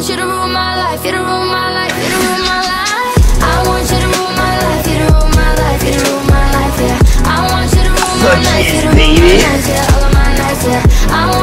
want you to rule my life, you to rule my life, you to rule my life. I want you to rule my life, you to rule my life, you to rule my life, yeah. I want you to rule my life, you to rule my life, yeah. All of my nights, yeah.